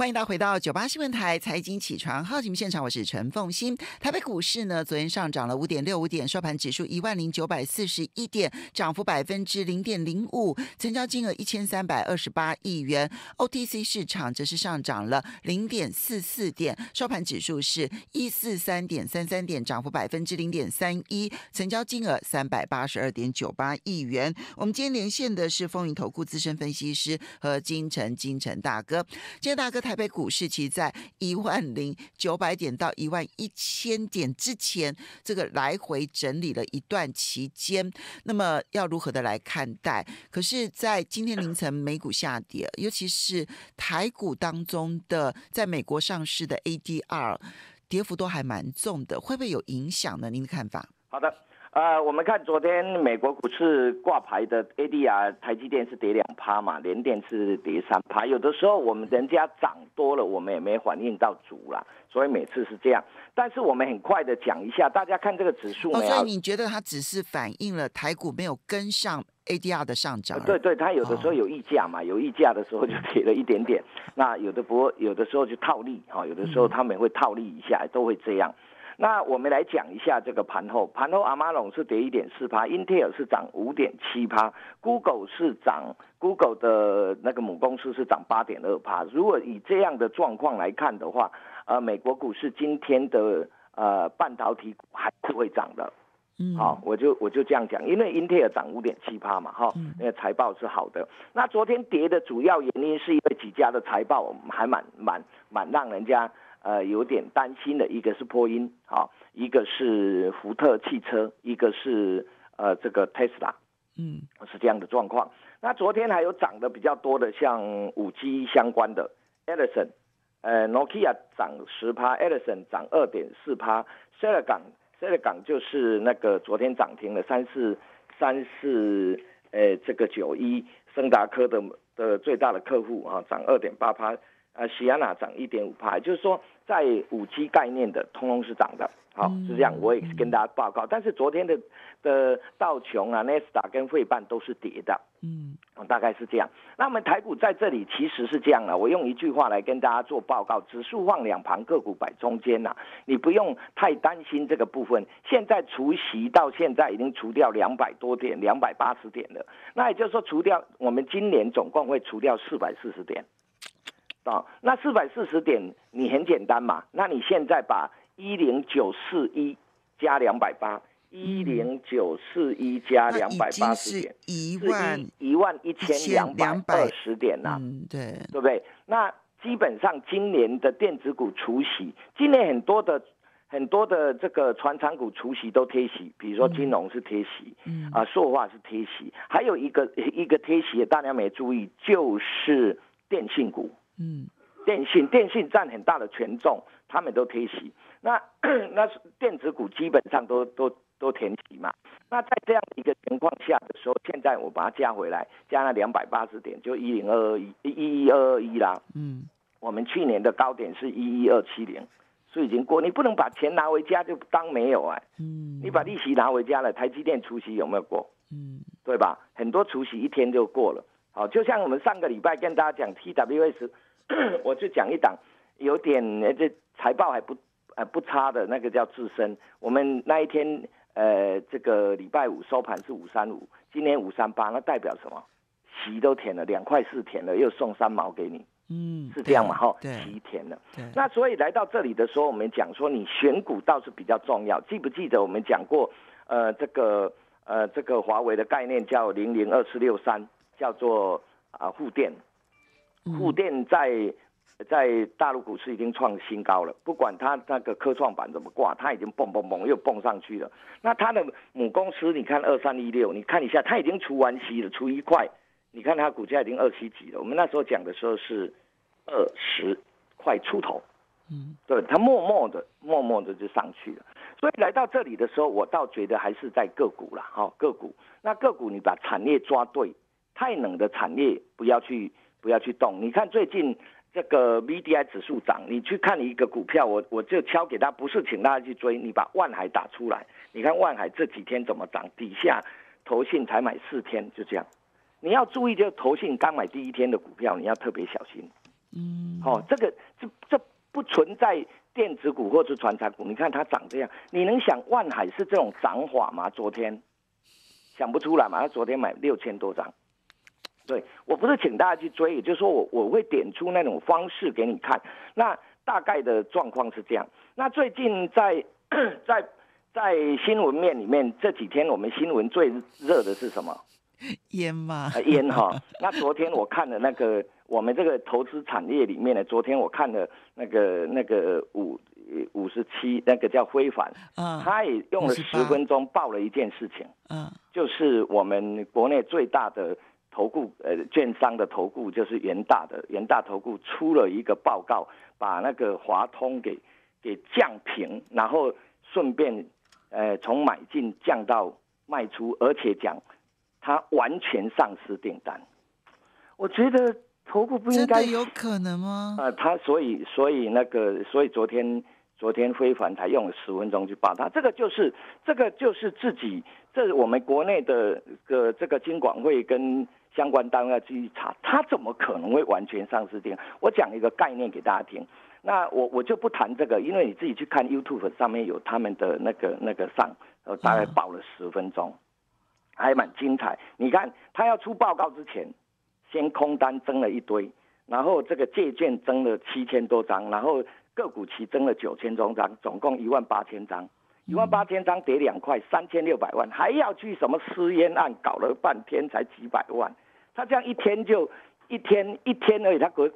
欢迎大家回到九八新闻台财经起床号节目现场，我是陈凤欣。台北股市呢，昨天上涨了五点六五点，收盘指数一万零九百四十一点，涨幅百分之零点零五，成交金额一千三百二十八亿元。OTC 市场则是上涨了零点四四点，收盘指数是一四三点三三点，涨幅百分之零点三一，成交金额三百八十二点九八亿元。我们今天连线的是风云投顾资深分析师和金城金城大哥，金城大哥台北股市其实在一万零九百点到一万一千点之前，这个来回整理了一段期间。那么要如何的来看待？可是，在今天凌晨美股下跌，尤其是台股当中的在美国上市的 ADR，跌幅都还蛮重的，会不会有影响呢？您的看法？好的。呃，我们看昨天美国股市挂牌的 ADR，台积电是跌两趴嘛，联电是跌三趴。有的时候我们人家涨多了，我们也没反应到足啦，所以每次是这样。但是我们很快的讲一下，大家看这个指数哦？所以你觉得它只是反映了台股没有跟上 ADR 的上涨？对对，它有的时候有溢价嘛，有溢价的时候就跌了一点点。那有的不，有的时候就套利哈，有的时候他们会套利一下，都会这样。那我们来讲一下这个盘后，盘后阿玛龙是跌一点四趴，英特尔是涨五点七趴，Google 是涨，Google 的那个母公司是涨八点二趴。如果以这样的状况来看的话，呃，美国股市今天的呃半导体还是会涨的。嗯，好，我就我就这样讲，因为英特尔涨五点七趴嘛，哈，那个财报是好的。那昨天跌的主要原因是因为几家的财报还蛮蛮蛮让人家。呃，有点担心的一个是波音，好，一个是福特汽车，一个是呃这个 Tesla，嗯，是这样的状况。那昨天还有涨得比较多的，像五 G 相关的 Edison，呃，Nokia 涨十趴，Edison 涨二点四趴 s e l g a n s e l g a n 就是那个昨天涨停了三四三四，呃，这个九一森达科的的最大的客户啊，涨二点八趴。呃，喜安娜涨一点五帕，就是说在五 G 概念的通通是涨的，好是这样，我也是跟大家报告。但是昨天的的道琼啊、纳斯达跟费半都是跌的，嗯，大概是这样。那我们台股在这里其实是这样啊，我用一句话来跟大家做报告：指数放两旁，个股摆中间呐，你不用太担心这个部分。现在除息到现在已经除掉两百多点，两百八十点了，那也就是说除掉我们今年总共会除掉四百四十点。啊，那四百四十点你很简单嘛？那你现在把一零九四一加两百八，一零九四一加两百八十点，一万一万一千两百二十点呐。对，对不对？那基本上今年的电子股除息，今年很多的很多的这个传产股除息都贴息，比如说金融是贴息，嗯啊，塑化是贴息，还有一个一个贴息，大家没注意，就是电信股。嗯，电信电信占很大的权重，他们都贴息。那 那电子股基本上都都都填息嘛。那在这样一个情况下的时候，现在我把它加回来，加了两百八十点，就一零二二一一一二二一啦。嗯，我们去年的高点是一一二七零，所以已经过。你不能把钱拿回家就当没有哎。嗯，你把利息拿回家了，台积电除息有没有过？嗯，对吧？很多除息一天就过了。好，就像我们上个礼拜跟大家讲 TWS。我就讲一档，有点这财报还不呃不差的那个叫智深。我们那一天呃这个礼拜五收盘是五三五，今年五三八，那代表什么？席都填了两块四填了，又送三毛给你，嗯，是这样嘛？哈，席填了。那所以来到这里的时候，我们讲说你选股倒是比较重要。记不记得我们讲过呃这个呃这个华为的概念叫零零二四六三，叫做啊沪电。沪电在在大陆股市已经创新高了，不管它那个科创板怎么挂，它已经蹦蹦蹦又蹦上去了。那它的母公司，你看二三一六，你看一下，它已经除完息了，除一块，你看它股价已经二七几了。我们那时候讲的时候是二十块出头，嗯，对，它默默的、默默的就上去了。所以来到这里的时候，我倒觉得还是在个股了，哈，个股。那个股你把产业抓对，太冷的产业不要去。不要去动。你看最近这个 V D I 指数涨，你去看一个股票，我我就敲给他，不是请大家去追。你把万海打出来，你看万海这几天怎么涨？底下投信才买四天，就这样。你要注意，就投信刚买第一天的股票，你要特别小心。嗯，哦，这个这这不存在电子股或者传产股，你看它涨这样，你能想万海是这种涨法吗？昨天想不出来嘛，他昨天买六千多张。对我不是请大家去追，也就是说我我会点出那种方式给你看。那大概的状况是这样。那最近在 在在新闻面里面这几天，我们新闻最热的是什么？烟嘛，烟哈。那昨天我看了那个我们这个投资产业里面的，昨天我看了那个那个五五十七那个叫非凡，嗯，他也用了十分钟报了一件事情，嗯，就是我们国内最大的。投顾呃，券商的投顾就是元大的，元大投顾出了一个报告，把那个华通给给降平，然后顺便呃从买进降到卖出，而且讲它完全丧失订单。我觉得投顾不应该有可能吗？啊，他所以所以那个所以昨天昨天非凡才用了十分钟去报他，这个就是这个就是自己这我们国内的个这个金管会跟。相关单位要继续查，他怎么可能会完全丧失电？我讲一个概念给大家听。那我我就不谈这个，因为你自己去看 YouTube 上面有他们的那个那个上，呃，大概报了十分钟，还蛮精彩。你看他要出报告之前，先空单增了一堆，然后这个借券增了七千多张，然后个股期增了九千多张，总共一万八千张。一万八千张跌两块，三千六百万，还要去什么私烟案搞了半天才几百万，他这样一天就一天一天而已，他隔，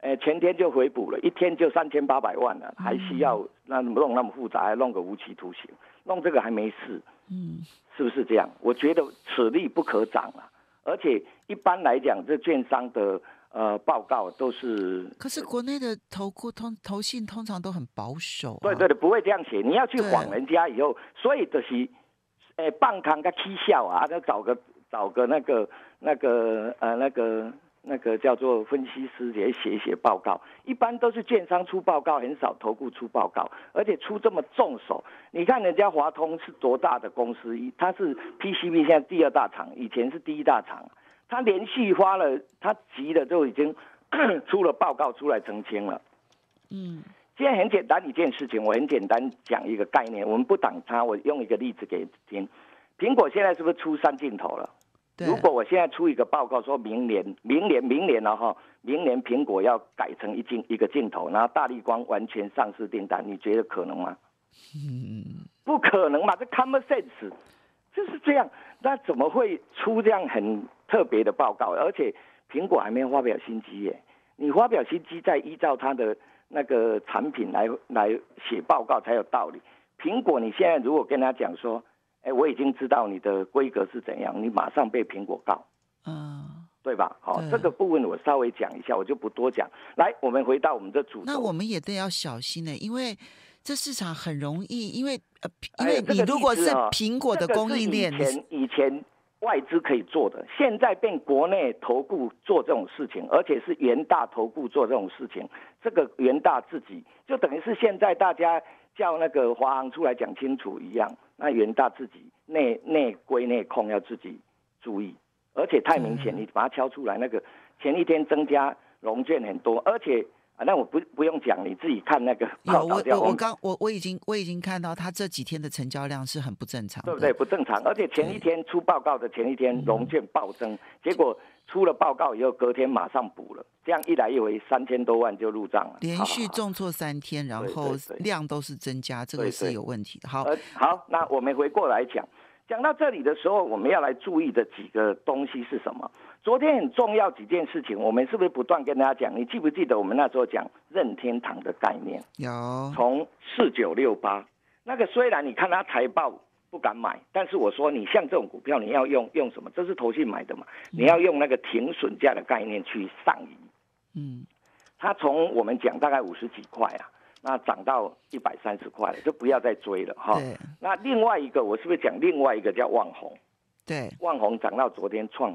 呃前天就回补了，一天就三千八百万了，还需要那弄那么复杂，还弄个无期徒刑，弄这个还没事，嗯，是不是这样？我觉得此力不可长啊，而且一般来讲，这券商的。呃，报告都是。可是国内的投顾通投信通常都很保守。对对对，不会这样写。你要去晃人家以后，所以就是，诶，棒康个踢笑啊，要找个找个那个那个呃那个那个叫做分析师也写写报告。一般都是建商出报告，很少投顾出报告，而且出这么重手。你看人家华通是多大的公司，它是 PCB 现在第二大厂，以前是第一大厂。他连续发了，他急的就已经 出了报告出来澄清了。嗯，现在很简单一件事情，我很简单讲一个概念，我们不挡他，我用一个例子给听。苹果现在是不是出三镜头了？如果我现在出一个报告，说明年、明年、明年了哈，明年苹果要改成一镜一个镜头，然后大力光完全上市订单，你觉得可能吗？嗯，不可能嘛，这 common sense 就是这样。那怎么会出这样很特别的报告？而且苹果还没有发表新机耶，你发表新机再依照它的那个产品来来写报告才有道理。苹果你现在如果跟他讲说，哎，我已经知道你的规格是怎样，你马上被苹果告，嗯，对吧？好，这个部分我稍微讲一下，我就不多讲。来，我们回到我们的主，那我们也得要小心呢，因为。这市场很容易，因为呃，因为你如果是苹果的供应链，以前以前外资可以做的，现在变国内投顾做这种事情，而且是元大投顾做这种事情，这个元大自己就等于是现在大家叫那个华航出来讲清楚一样，那元大自己内内归内控要自己注意，而且太明显，你把它敲出来，那个前一天增加融券很多，而且。那我不不用讲，你自己看那个 有我。我我刚我我已经我已经看到，他这几天的成交量是很不正常，对不对？不正常，而且前一天出报告的前一天融券暴增，结果出了报告以后，隔天马上补了，这样一来一回三千多万就入账了。连续重挫三天，然后量都是增加，这个是有问题的。好，好，那我们回过来讲。讲到这里的时候，我们要来注意的几个东西是什么？昨天很重要几件事情，我们是不是不断跟大家讲？你记不记得我们那时候讲任天堂的概念？有。从四九六八那个，虽然你看它财报不敢买，但是我说你像这种股票，你要用用什么？这是投信买的嘛？你要用那个停损价的概念去上移。嗯。它从我们讲大概五十几块啊。那涨到一百三十块了，就不要再追了哈。那另外一个，我是不是讲另外一个叫万红？对。万红涨到昨天创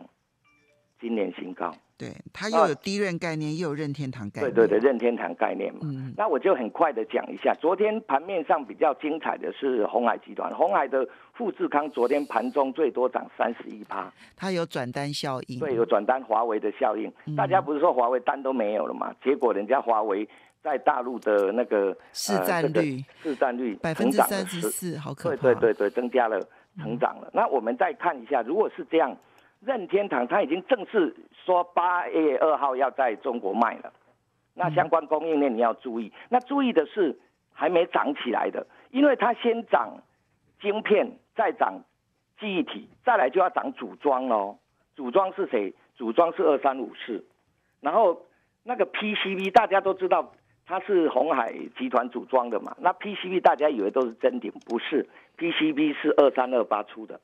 今年新高。对，它又有低润概念，又有任天堂概念。对对对，任天堂概念嘛。嗯。那我就很快的讲一下，昨天盘面上比较精彩的是红海集团，红海的富士康昨天盘中最多涨三十一趴。它有转单效应。对，有转单华为的效应。大家不是说华为单都没有了嘛？结果人家华为在大陆的那个市占率，市占率百分之三十四，好可怕。对对对对，增加了，成长了。那我们再看一下，如果是这样。任天堂它已经正式说八月二号要在中国卖了，那相关供应链你要注意。那注意的是还没涨起来的，因为它先涨晶片，再涨记忆体，再来就要涨组装喽。组装是谁？组装是二三五四，然后那个 PCB 大家都知道它是红海集团组装的嘛。那 PCB 大家以为都是真顶，不是，PCB 是二三二八出的，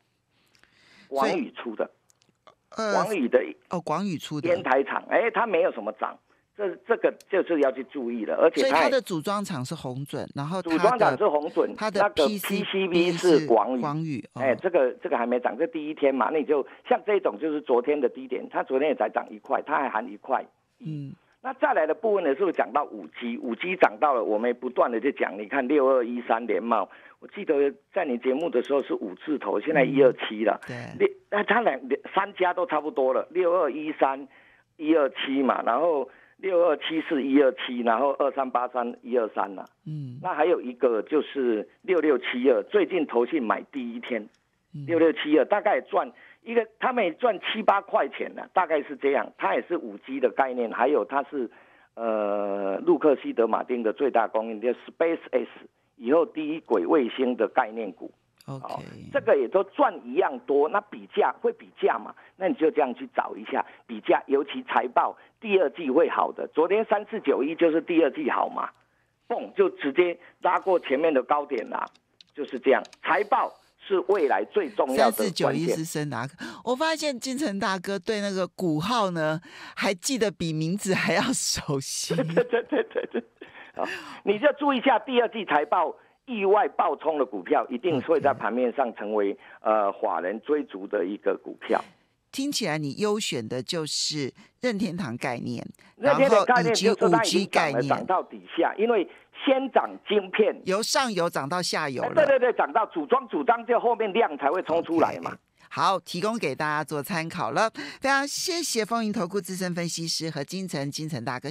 王宇出的。广宇的哦，广宇出的烟台厂，哎，它没有什么涨，这这个就是要去注意了，而且它的组装厂是红准，然后组装厂是红准，它的那个 PCB 是广宇，广宇，哎，这个这个还没涨，这第一天嘛，那你就像这种就是昨天的低点，它昨天也才涨一块，它还含一块，嗯。那再来的部分呢，是不是讲到五 G？五 G 涨到了，我们不断的在讲。你看六二一三联茂，我记得在你节目的时候是五字头，现在一二七了。对，六那他两三家都差不多了，六二一三一二七嘛，然后六二七四一二七，然后二三八三一二三了。嗯，那还有一个就是六六七二，最近投信买第一天，六六七二大概赚。一个他们也赚七八块钱呢，大概是这样。它也是五 G 的概念，还有它是呃，路克西德马丁的最大供应链 Space X 以后低轨卫星的概念股。OK，这个也都赚一样多。那比价会比价嘛？那你就这样去找一下比价，尤其财报第二季会好的。昨天三四九一就是第二季好嘛，嘣就直接拉过前面的高点啦，就是这样财报。是未来最重要的三四九一是森达克，我发现金城大哥对那个股号呢，还记得比名字还要熟悉。对对对对对，好，你就注意一下第二季财报意外爆冲的股票，一定会在盘面上成为呃法人追逐的一个股票。听起来你优选的就是任天堂概念，然后以及五 G 概念涨到底下，因为。先涨晶片，由上游涨到下游对对对，涨到组装组装，就后面量才会冲出来嘛。好，提供给大家做参考了。非常谢谢风云投顾资深分析师和金城金城大哥。